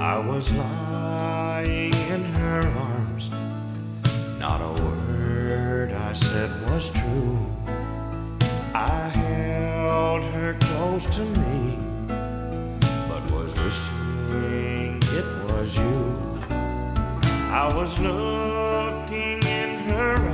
I was lying in her arms. Not a word I said was true. I held her close to me, but was wishing it was you. I was looking in her eyes,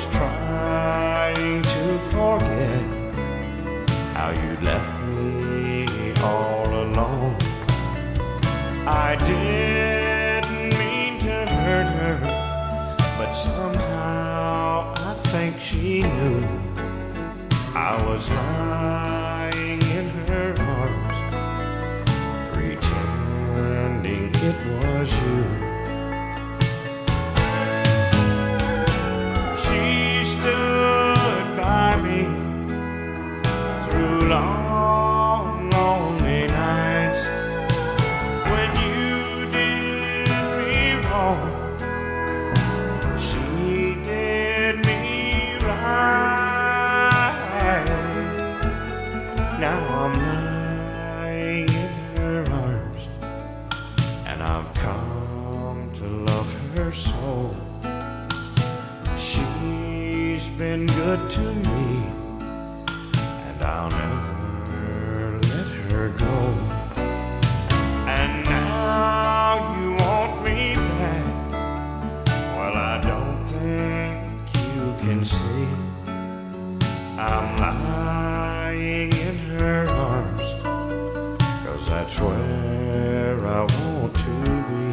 was trying to forget how you left me all alone. I didn't mean to hurt her, but somehow I think she knew I was lying long, lonely nights when you did me wrong. She did me right. Now I'm lying in her arms, and I've come to love her so. She's been good to me, I'll never let her go. And now you want me back. Well, I don't think you can see. I'm lying in her arms, cause that's where I want to be.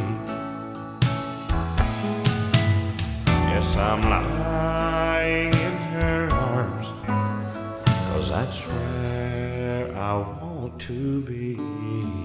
Yes, I'm lying cause that's where I want to be.